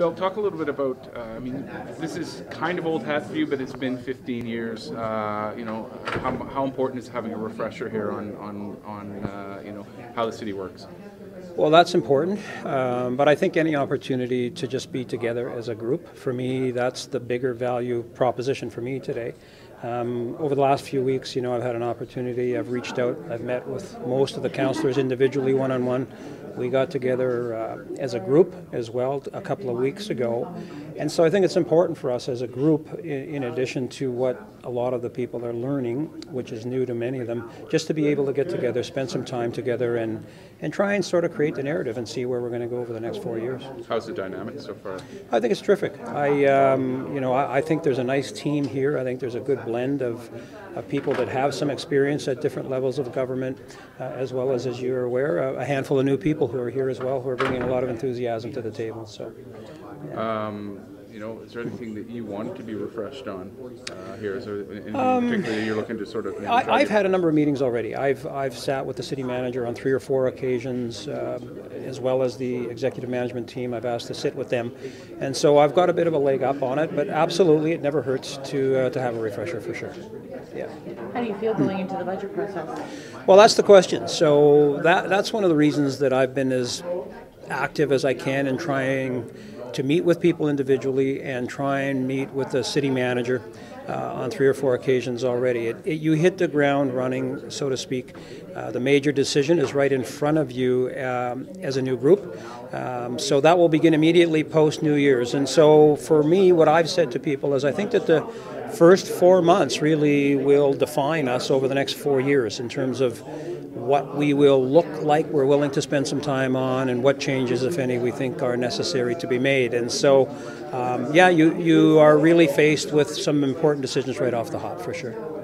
Bill, talk a little bit about. Uh, I mean, this is kind of old hat for you, but it's been 15 years. Uh, you know, how, how important is having a refresher here on on on uh, you know how the city works? Well, that's important, um, but I think any opportunity to just be together as a group, for me, that's the bigger value proposition for me today. Um, over the last few weeks, you know, I've had an opportunity. I've reached out. I've met with most of the councillors individually, one on one. We got together uh, as a group as well a couple of weeks ago. And so I think it's important for us as a group, in, in, addition to what a lot of the people are learning, which is new to many of them, just to be able to get together, spend some time together, and, and try and sort of create the narrative and see where we're going to go over the next four years. How's the dynamic so far? I think it's terrific. I, um, you know, I, I think there's a nice team here. I think there's a good blend of, of people that have some experience at different levels of government, uh, as well as, as you're aware, a, handful of new people who are here as well, who are bringing a lot of enthusiasm to the table. So, yeah. um, you know, is there anything that you want to be refreshed on uh, here? Is there anything um, particularly you're looking to sort of? I, have had a number of meetings already. I've I've sat with the city manager on three or four occasions, uh, as well as the executive management team. I've asked to sit with them, and so I've got a bit of a leg up on it. But absolutely, it never hurts to uh, to have a refresher for sure. Yeah. How do you feel going into the budget process? Well, that's the question. So that that's one of the reasons that I've been as active as I can in trying to meet with people individually and try and meet with the city manager uh, on three or four occasions already. It, it, you hit the ground running, so to speak. Uh, the major decision is right in front of you um, as a new group. Um, so that will begin immediately post New Year's. And so for me, what I've said to people is I think that the first four months really will define us over the next four years in terms of what we will look like we're willing to spend some time on and what changes, if any, we think are necessary to be made. And so, um, yeah, you, you are really faced with some important decisions right off the hop for sure.